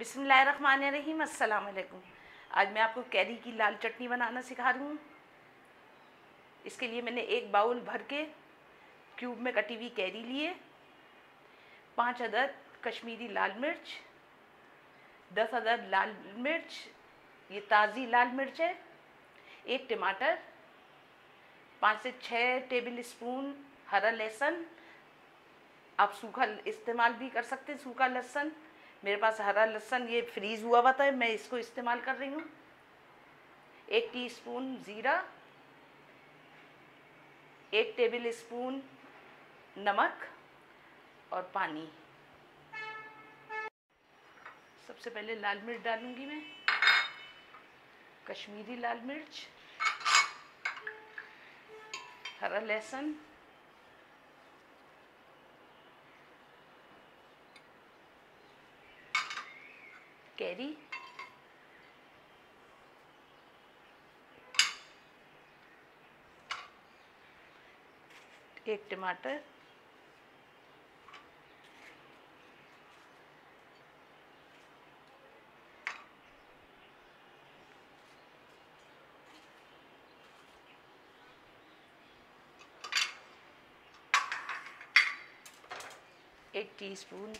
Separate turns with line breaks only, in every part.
बिसमीम अस्सलाम वालेकुम आज मैं आपको कैरी की लाल चटनी बनाना सिखा रही हूँ। इसके लिए मैंने एक बाउल भर के क्यूब में कटी हुई कैरी लिए, पाँच अदद कश्मीरी लाल मिर्च, दस अदद लाल मिर्च, ये ताज़ी लाल मिर्च है, एक टमाटर, पाँच से छः टेबल स्पून हरा लहसुन, आप सूखा इस्तेमाल भी कर सकते हैं, सूखा लहसुन मेरे पास हरा लहसन, ये फ्रीज़ हुआ हुआ था मैं इसको इस्तेमाल कर रही हूँ। एक टीस्पून ज़ीरा, एक टेबल स्पून नमक और पानी। सबसे पहले लाल मिर्च डालूँगी मैं। कश्मीरी लाल मिर्च, हरा लहसुन कैरी एक टमाटर. एक टीस्पून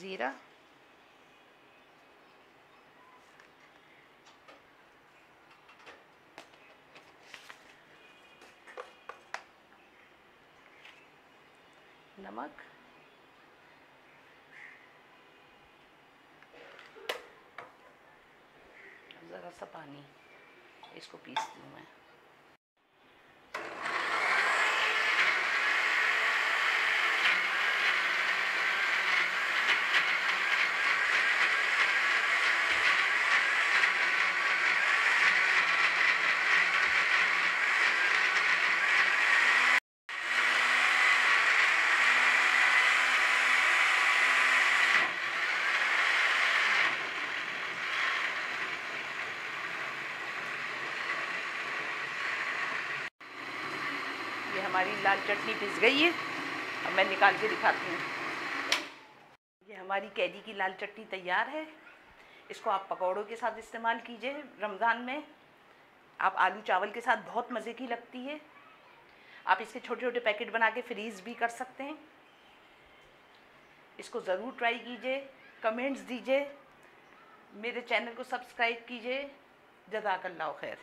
ज़ीरा. नमक। ज़रा सा पानी इसको पीसती हूँ मैं। हमारी लाल चटनी पिस गई है। अब मैं निकाल के दिखाती हूँ। ये हमारी कैदी की लाल चटनी तैयार है। इसको आप पकौड़ों के साथ इस्तेमाल कीजिए रमज़ान में। आप आलू चावल के साथ बहुत मज़े की लगती है। आप इसके छोटे छोटे पैकेट बना के फ्रीज़ भी कर सकते हैं। इसको ज़रूर ट्राई कीजिए, कमेंट्स दीजिए, मेरे चैनल को सब्सक्राइब कीजिए। जजाकल्ला खैर।